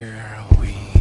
we